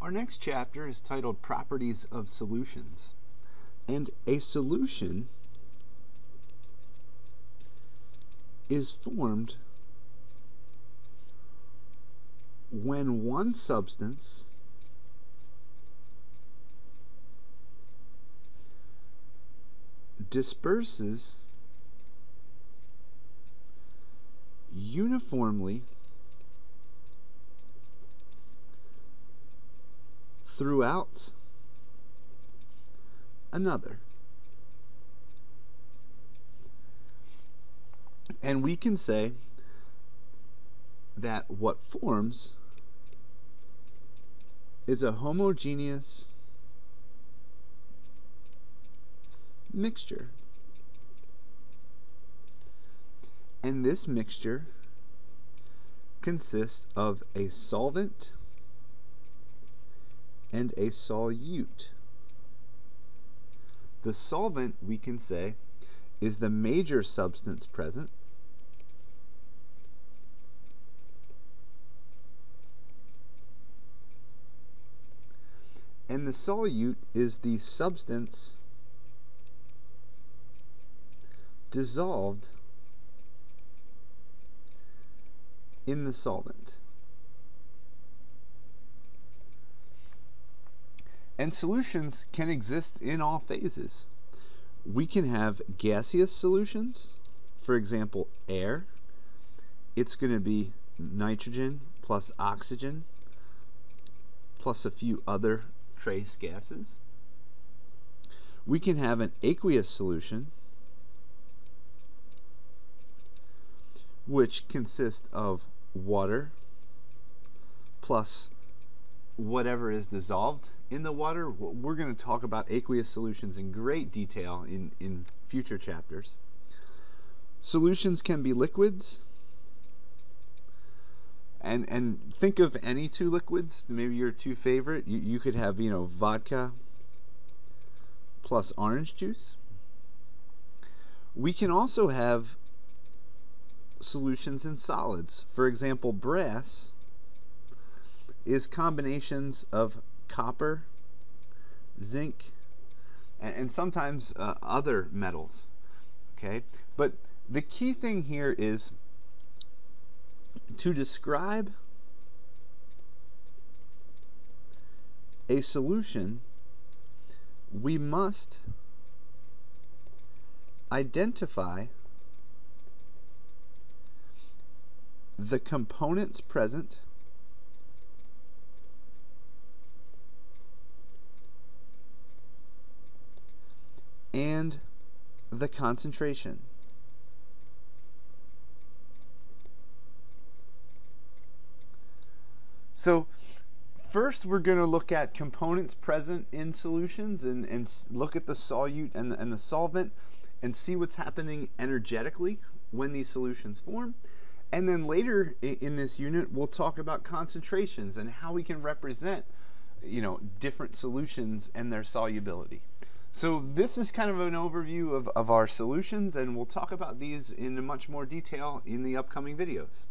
Our next chapter is titled Properties of Solutions. And a solution is formed when one substance disperses uniformly throughout another. And we can say that what forms is a homogeneous mixture. And this mixture consists of a solvent and a solute. The solvent, we can say, is the major substance present. And the solute is the substance dissolved in the solvent. And solutions can exist in all phases. We can have gaseous solutions, for example, air. It's going to be nitrogen plus oxygen plus a few other trace gases. We can have an aqueous solution, which consists of water plus whatever is dissolved in the water. We're going to talk about aqueous solutions in great detail in, in future chapters. Solutions can be liquids. And, and think of any two liquids, maybe your two favorite. You, you could have, you know, vodka plus orange juice. We can also have solutions in solids. For example, brass is combinations of copper, zinc, and, and sometimes uh, other metals. Okay, but the key thing here is to describe a solution, we must identify the components present and the concentration. So first we're going to look at components present in solutions and, and look at the solute and the, and the solvent and see what's happening energetically when these solutions form. And then later in this unit, we'll talk about concentrations and how we can represent, you know, different solutions and their solubility. So this is kind of an overview of, of our solutions and we'll talk about these in much more detail in the upcoming videos.